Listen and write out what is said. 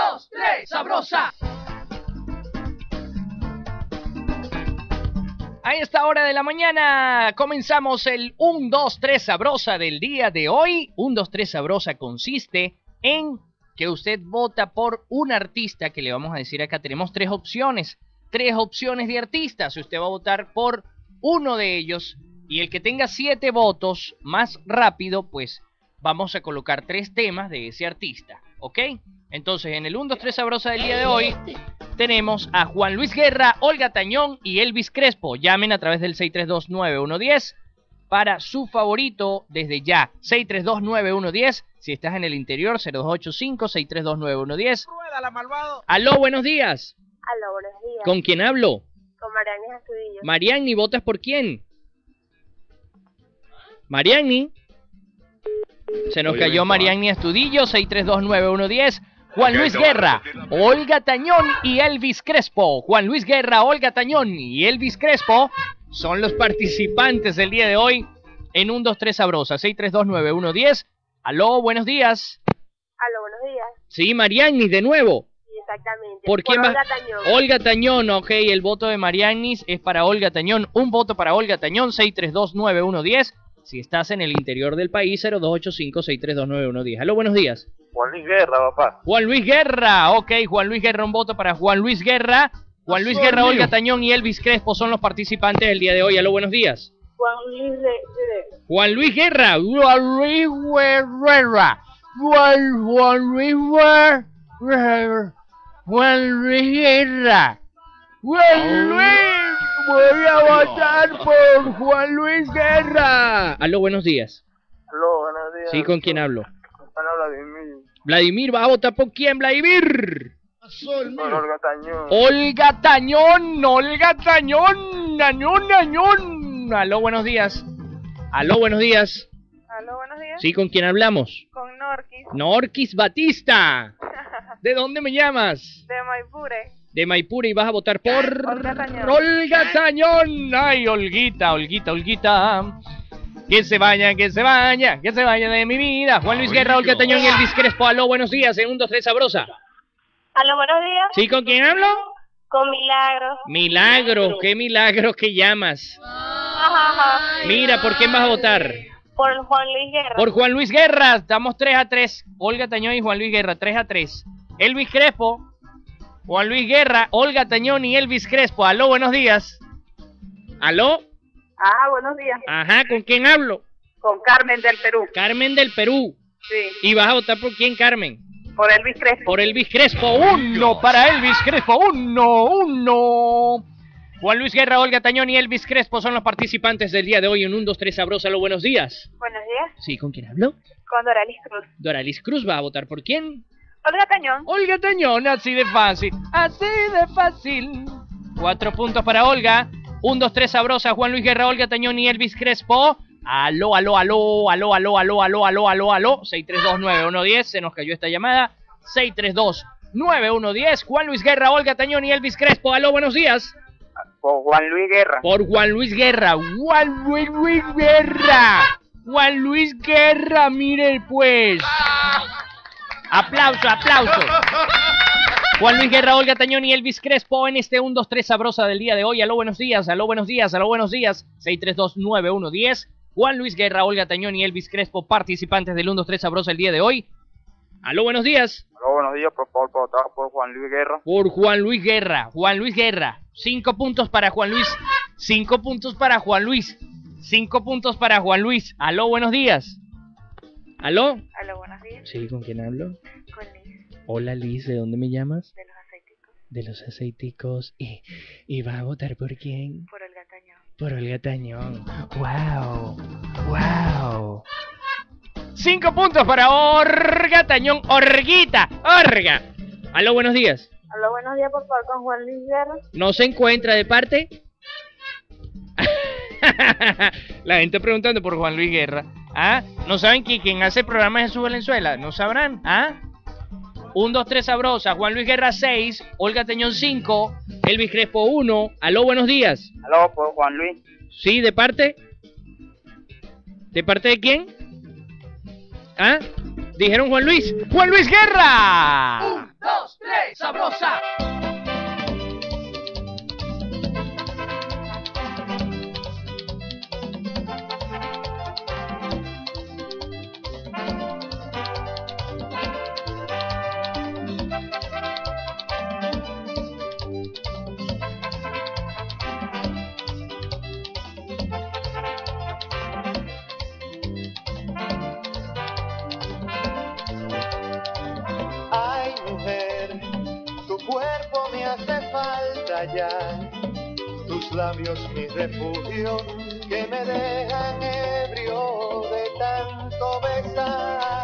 dos, tres, sabrosa. A esta hora de la mañana comenzamos el 1, 2, 3 sabrosa del día de hoy. 1, 2, 3 sabrosa consiste en que usted vota por un artista que le vamos a decir acá. Tenemos tres opciones, tres opciones de artistas. Usted va a votar por uno de ellos y el que tenga siete votos más rápido, pues vamos a colocar tres temas de ese artista, ¿ok? Entonces, en el 1, 2, 3 sabrosa del día de hoy, tenemos a Juan Luis Guerra, Olga Tañón y Elvis Crespo. Llamen a través del 6329110 para su favorito desde ya. 6329110. Si estás en el interior, 0285 6329110. Rueda malvado. Aló, buenos días. Aló, buenos días. ¿Con quién hablo? Con Mariani Astudillo. Mariani, ¿votas por quién? Mariani. Se nos cayó Mariani Astudillo, 6329110. Juan Luis Guerra, Olga Tañón y Elvis Crespo. Juan Luis Guerra, Olga Tañón y Elvis Crespo son los participantes del día de hoy en un 2-3 Sabrosa. 6329110. Aló, buenos días. Aló, buenos días. Sí, Mariani, de nuevo. Sí, exactamente. ¿Por quién Olga? Tañón. Olga Tañón, ok, el voto de Marianis es para Olga Tañón. Un voto para Olga Tañón, 6329110. Si estás en el interior del país, 0285-6329110. Aló, buenos días. Juan Luis Guerra, papá. Juan Luis Guerra, ok, Juan Luis Guerra, un voto para Juan Luis Guerra. Juan Luis Guerra, Olga Tañón y Elvis Crespo son los participantes del día de hoy. Aló, buenos días. Juan Luis de- Juan Luis Guerra, Juan Luis Guerra, Juan, Juan Luis Guerra, Juan Luis Guerra, Juan Luis, voy a votar por Juan Luis Guerra. Aló, buenos días. Aló, buenos días. Sí, ¿con quién hablo? Con Vladimir. Vladimir, ¿va a votar por quién, Vladimir? Olga Tañón. Olga Tañón, Olga Tañón, Tañón, Tañón. Aló, buenos días. Aló, buenos días. Aló, buenos días. Sí, ¿con quién hablamos? Con Norquis Norquis Batista. ¿De dónde me llamas? de Maipure. De Maipura y vas a votar por... Olga Tañón. Olga Tañón. Ay, Olguita, Olguita, Olguita. Que se vaya, que se vaya, que se vaya de mi vida. Juan Luis Guerra, Olga Tañón y Elvis Crespo. Aló, buenos días. En un, dos, tres, sabrosa. Aló, buenos días. ¿Sí, con quién hablo? Con Milagros. Milagro, qué milagro que llamas. Ajá, Mira, ¿por quién vas a votar? Por Juan Luis Guerra. Por Juan Luis Guerra, estamos 3 a 3. Olga Tañón y Juan Luis Guerra, 3 a 3. Elvis Crespo, Juan Luis Guerra, Olga Tañón y Elvis Crespo. Aló, buenos días. Aló, Ah, buenos días. ajá, ¿con quién hablo? Con Carmen del Perú. Carmen del Perú. Sí. ¿Y vas a votar por quién, Carmen? Por Elvis Crespo. Por Elvis Crespo, uno para Elvis Crespo, uno, uno. Juan Luis Guerra, Olga Tañón y Elvis Crespo son los participantes del día de hoy en un 2, 3 Sabrosa. Aló, buenos días. Buenos días. Sí, ¿con quién hablo? Con Doralis Cruz. Doralis Cruz va a votar por quién? Olga Tañón. Olga Tañón, así de fácil, así de fácil. Cuatro puntos para Olga. Un, dos, tres, sabrosa. Juan Luis Guerra, Olga Tañón y Elvis Crespo. Aló, aló, aló, aló, aló, aló, aló, aló, aló, aló. 6329110, se nos cayó esta llamada. 6329110. Juan Luis Guerra, Olga Tañón y Elvis Crespo. Aló, buenos días. Por Juan Luis Guerra. Por Juan Luis Guerra. Juan Luis, Luis Guerra. Juan Luis Guerra, mire pues. Aplauso, aplauso. Juan Luis Guerra, Olga Tañón y Elvis Crespo en este 1, 2, 3 sabrosa del día de hoy. Aló, buenos días, aló, buenos días, aló, buenos días. 6329110. Juan Luis Guerra, Olga Tañón y Elvis Crespo, participantes del 1, 2, 3 sabrosa el día de hoy. Aló, buenos días. Aló, buenos días. Por favor, por por Juan Luis Guerra. Por Juan Luis Guerra. Juan Luis Guerra. Cinco puntos para Juan Luis. Cinco puntos para Juan Luis. Cinco puntos para Juan Luis. Aló, buenos días. ¿Aló? Aló, buenos días. Sí, ¿con quién hablo? Con Liz Hola Liz, ¿de dónde me llamas? de los aceiticos. De los aceiticos. ¿Y, y va a votar por quién? Por Olga Tañón. Por Olga Tañón. ¡Wow! ¡Wow! Cinco puntos para Orga Tañón. ¡Orguita! ¡Orga! Aló, buenos días. Aló, buenos días, por favor, con Juan Luis Guerra. ¿No se encuentra de parte? La gente preguntando por Juan Luis Guerra. ¿Ah? ¿No saben que quien hace el programa es Jesús Valenzuela? ¿No sabrán? ¿Ah? 1, 2, 3 sabrosa. Juan Luis Guerra 6. Olga Teñón 5. Elvis Crespo 1. Aló, buenos días. Aló, por Juan Luis. ¿Sí? ¿De parte? ¿De parte de quién? ¿Ah? Dijeron Juan Luis. ¡Juan Luis Guerra! Un, dos, playa, tus labios mi refugio que me dejan ebrio de tanto besar.